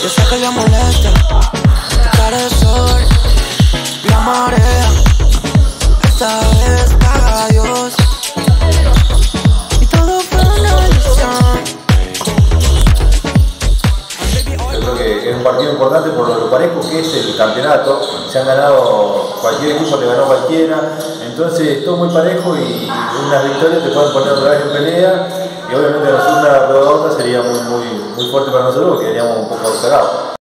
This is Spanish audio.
Yo sé que le molesta tu cara de sol, la marea. Esta vez paga Dios. Y todo fue una ilusión. Yo creo que es un partido importante por lo parejo que es el campeonato. Se han ganado, cualquier equipo le ganó cualquiera. Entonces, todo muy parejo y unas victorias te pueden poner otra vez en pelea. Y obviamente sería muy, fuerte para nosotros porque quedaríamos un poco cerrados.